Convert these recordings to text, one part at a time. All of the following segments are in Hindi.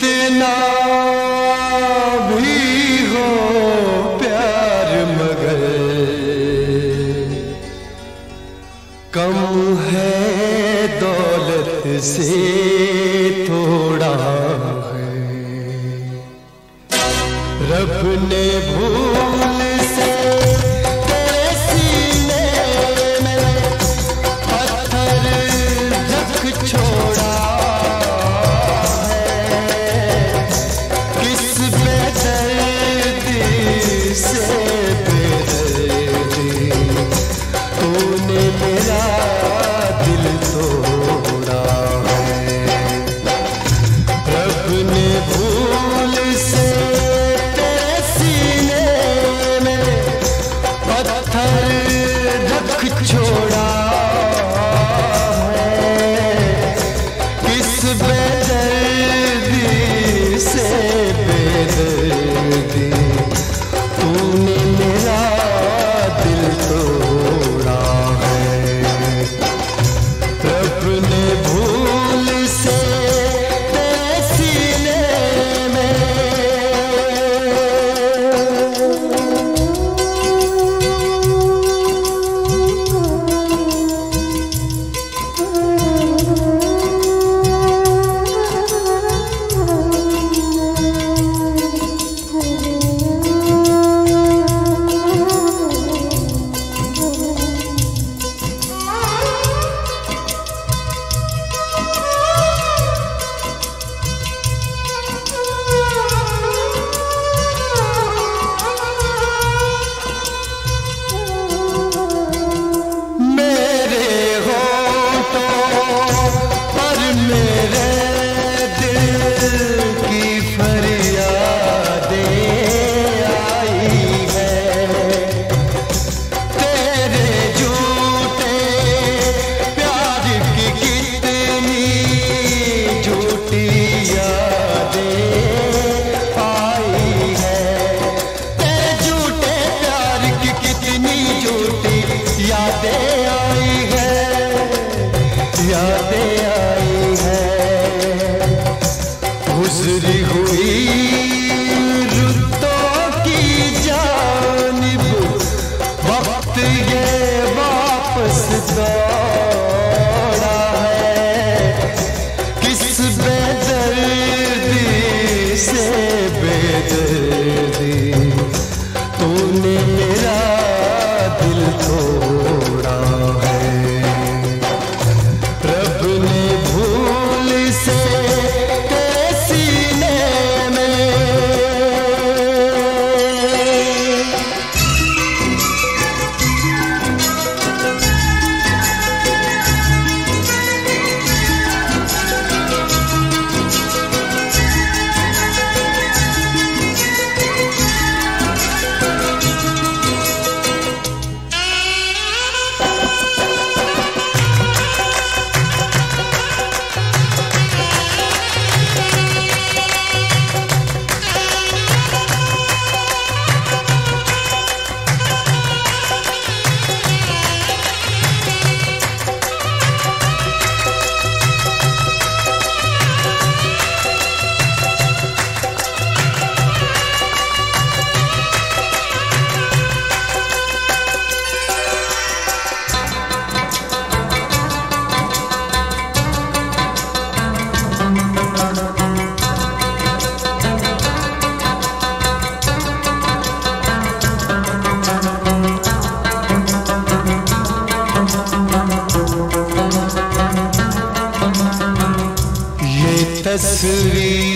कितना हो प्यार मगर कम है दौलत से थोड़ा है। रब ने Thank. Amen. तस्वीर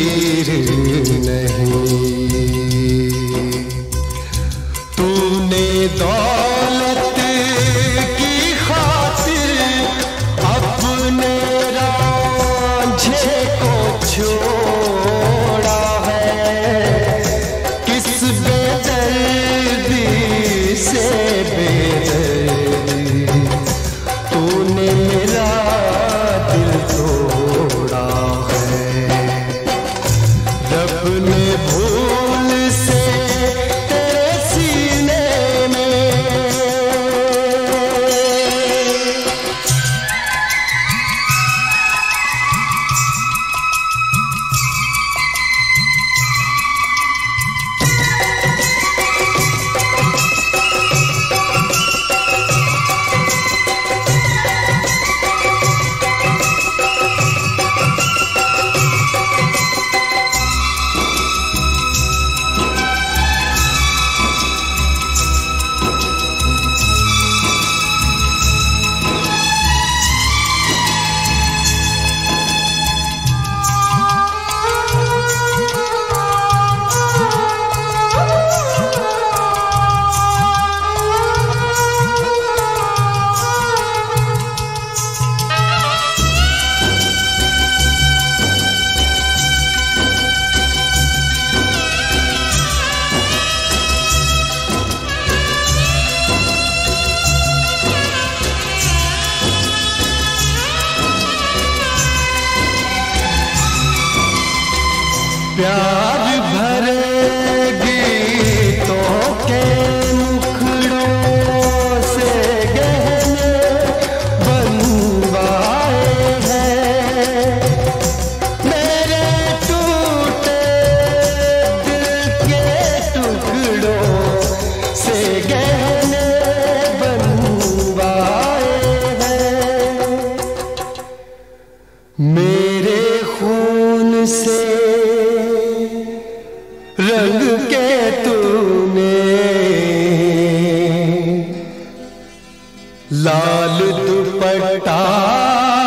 हीर नहीं। लाल दुपट्टा।